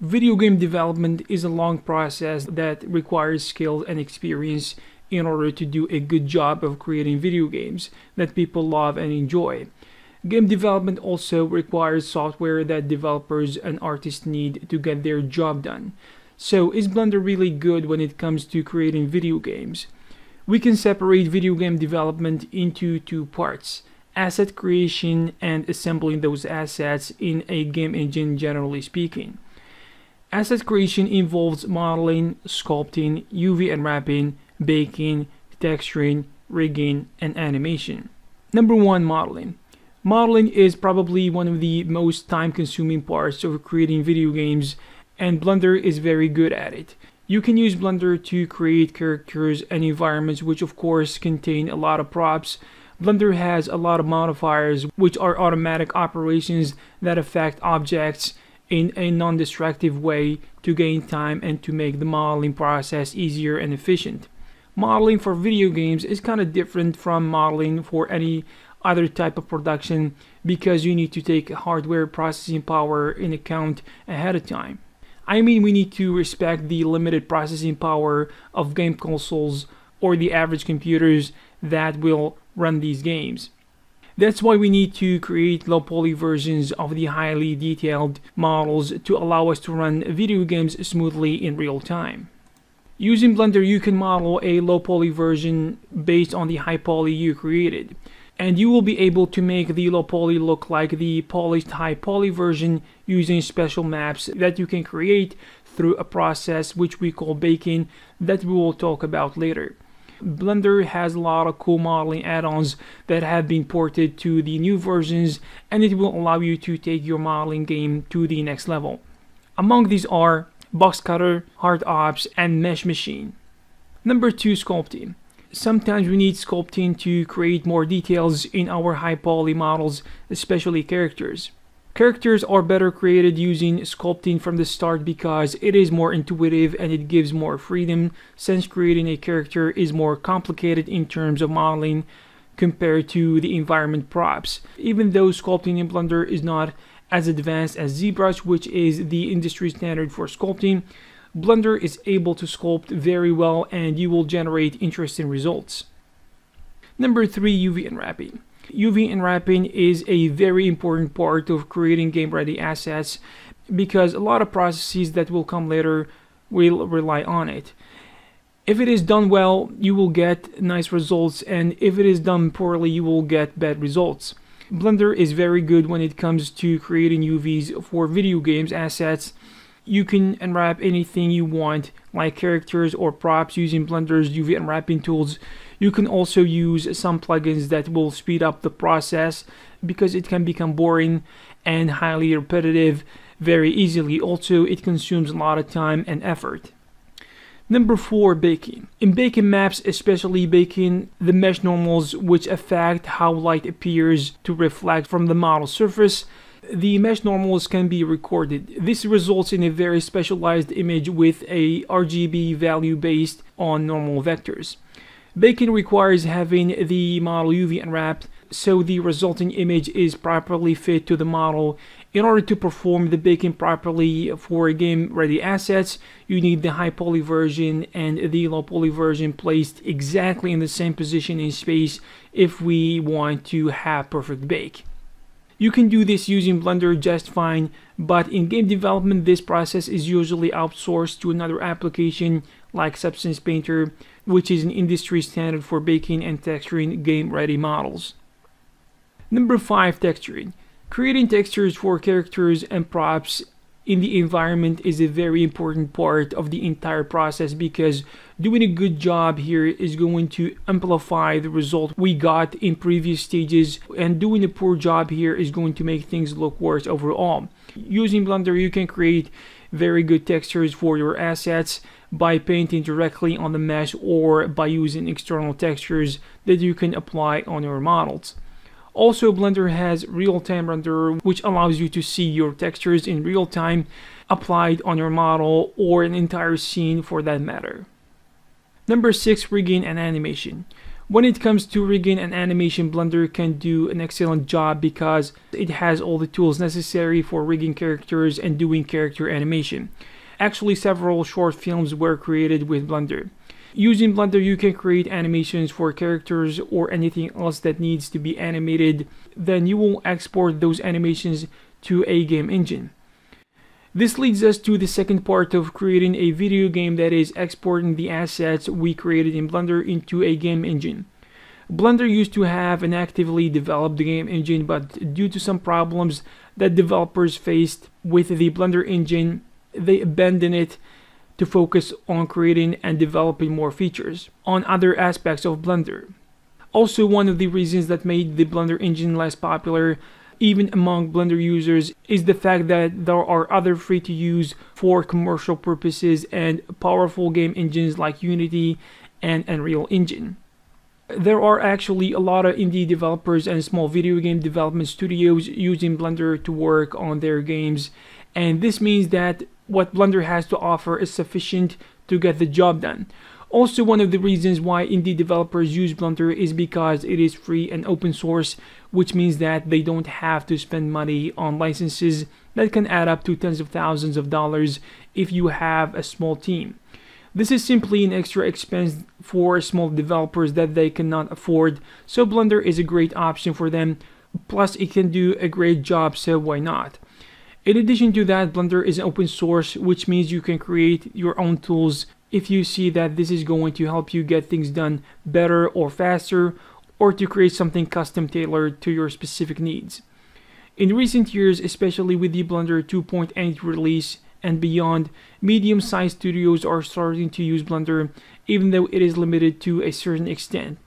Video game development is a long process that requires skill and experience in order to do a good job of creating video games that people love and enjoy. Game development also requires software that developers and artists need to get their job done. So, is Blender really good when it comes to creating video games? We can separate video game development into two parts asset creation and assembling those assets in a game engine, generally speaking. Asset creation involves modeling, sculpting, UV unwrapping, baking, texturing, rigging, and animation. Number one, modeling. Modeling is probably one of the most time consuming parts of creating video games, and Blender is very good at it. You can use Blender to create characters and environments, which of course contain a lot of props. Blender has a lot of modifiers, which are automatic operations that affect objects in a non-destructive way to gain time and to make the modeling process easier and efficient. Modeling for video games is kind of different from modeling for any other type of production because you need to take hardware processing power in account ahead of time. I mean, we need to respect the limited processing power of game consoles or the average computers that will run these games. That's why we need to create low poly versions of the highly detailed models to allow us to run video games smoothly in real time. Using Blender, you can model a low poly version based on the high poly you created. And you will be able to make the low poly look like the polished high poly version using special maps that you can create through a process which we call baking that we will talk about later. Blender has a lot of cool modeling add-ons that have been ported to the new versions and it will allow you to take your modeling game to the next level. Among these are Box Cutter, Hard Ops, and Mesh Machine. Number 2 Sculpting. Sometimes we need sculpting to create more details in our high poly models, especially characters. Characters are better created using sculpting from the start because it is more intuitive and it gives more freedom since creating a character is more complicated in terms of modeling compared to the environment props. Even though sculpting in Blender is not as advanced as ZBrush, which is the industry standard for sculpting, Blender is able to sculpt very well and you will generate interesting results. Number 3 UV unwrapping. UV unwrapping is a very important part of creating game ready assets because a lot of processes that will come later will rely on it. If it is done well, you will get nice results, and if it is done poorly, you will get bad results. Blender is very good when it comes to creating UVs for video games assets. You can unwrap anything you want, like characters or props using Blender's UV unwrapping tools. You can also use some plugins that will speed up the process because it can become boring and highly repetitive very easily. Also, it consumes a lot of time and effort. Number 4 baking. In baking maps, especially baking the mesh normals which affect how light appears to reflect from the model surface, the mesh normals can be recorded. This results in a very specialized image with a RGB value based on normal vectors. Baking requires having the model UV unwrapped so the resulting image is properly fit to the model. In order to perform the baking properly for game ready assets, you need the high poly version and the low poly version placed exactly in the same position in space if we want to have perfect bake. You can do this using Blender just fine, but in game development this process is usually outsourced to another application like Substance Painter, which is an industry standard for baking and texturing game-ready models. Number 5 Texturing. Creating textures for characters and props in the environment is a very important part of the entire process because doing a good job here is going to amplify the result we got in previous stages and doing a poor job here is going to make things look worse overall. Using Blender you can create very good textures for your assets by painting directly on the mesh or by using external textures that you can apply on your models. Also, Blender has real-time render which allows you to see your textures in real time applied on your model or an entire scene for that matter. Number 6. Rigging and Animation. When it comes to rigging and animation, Blender can do an excellent job because it has all the tools necessary for rigging characters and doing character animation. Actually, several short films were created with Blender. Using Blender, you can create animations for characters or anything else that needs to be animated. Then you will export those animations to a game engine. This leads us to the second part of creating a video game that is exporting the assets we created in Blender into a game engine. Blender used to have an actively developed game engine, but due to some problems that developers faced with the Blender engine, they abandoned it to focus on creating and developing more features on other aspects of Blender. Also, one of the reasons that made the Blender engine less popular even among Blender users, is the fact that there are other free to use for commercial purposes and powerful game engines like Unity and Unreal Engine. There are actually a lot of indie developers and small video game development studios using Blender to work on their games, and this means that what Blender has to offer is sufficient to get the job done. Also, one of the reasons why indie developers use Blender is because it is free and open source, which means that they don't have to spend money on licenses that can add up to tens of thousands of dollars if you have a small team. This is simply an extra expense for small developers that they cannot afford, so Blender is a great option for them. Plus, it can do a great job, so why not? In addition to that, Blender is open source, which means you can create your own tools if you see that this is going to help you get things done better or faster or to create something custom tailored to your specific needs. In recent years, especially with the Blender 2.8 release and beyond, medium-sized studios are starting to use Blender even though it is limited to a certain extent.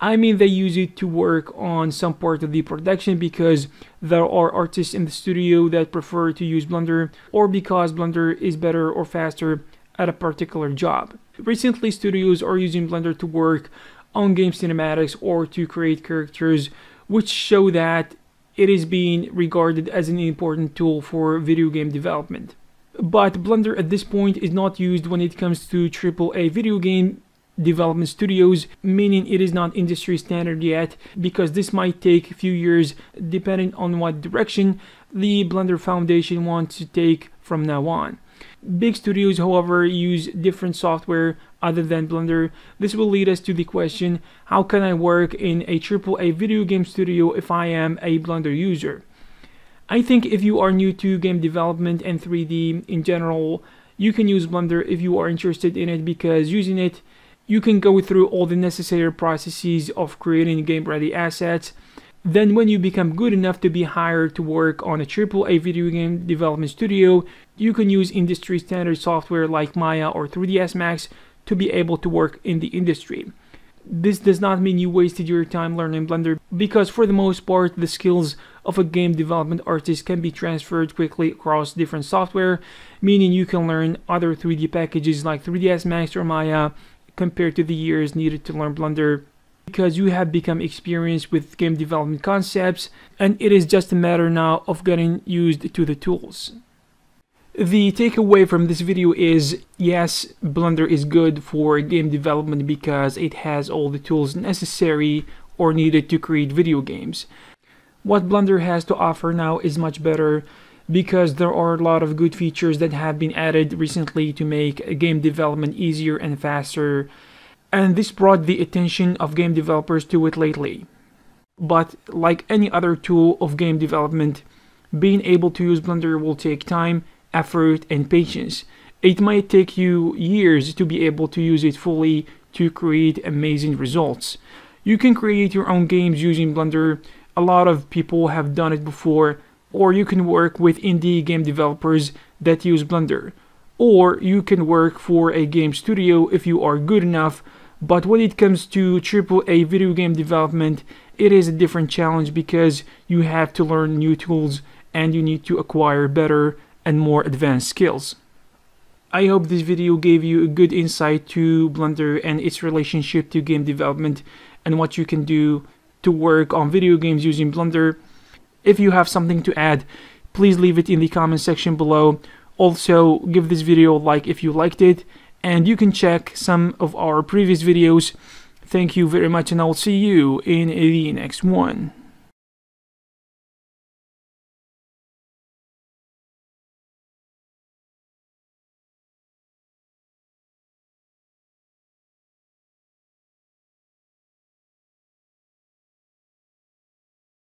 I mean, they use it to work on some part of the production because there are artists in the studio that prefer to use Blender or because Blender is better or faster at a particular job. Recently, studios are using Blender to work on game cinematics or to create characters, which show that it is being regarded as an important tool for video game development. But Blender at this point is not used when it comes to AAA video game development studios, meaning it is not industry standard yet, because this might take a few years depending on what direction the Blender Foundation wants to take from now on. Big studios, however, use different software other than Blender. This will lead us to the question, how can I work in a AAA video game studio if I am a Blender user? I think if you are new to game development and 3D in general, you can use Blender if you are interested in it because using it, you can go through all the necessary processes of creating game-ready assets, then when you become good enough to be hired to work on a AAA video game development studio, you can use industry standard software like Maya or 3ds Max to be able to work in the industry. This does not mean you wasted your time learning Blender because for the most part the skills of a game development artist can be transferred quickly across different software, meaning you can learn other 3D packages like 3ds Max or Maya compared to the years needed to learn Blender because you have become experienced with game development concepts and it is just a matter now of getting used to the tools. The takeaway from this video is yes, Blender is good for game development because it has all the tools necessary or needed to create video games. What Blender has to offer now is much better because there are a lot of good features that have been added recently to make game development easier and faster and this brought the attention of game developers to it lately. But like any other tool of game development, being able to use Blender will take time, effort, and patience. It might take you years to be able to use it fully to create amazing results. You can create your own games using Blender. A lot of people have done it before, or you can work with indie game developers that use Blender. Or you can work for a game studio if you are good enough but when it comes to AAA video game development, it is a different challenge because you have to learn new tools and you need to acquire better and more advanced skills. I hope this video gave you a good insight to Blender and its relationship to game development and what you can do to work on video games using Blender. If you have something to add, please leave it in the comment section below. Also, give this video a like if you liked it and you can check some of our previous videos. Thank you very much, and I'll see you in the next one.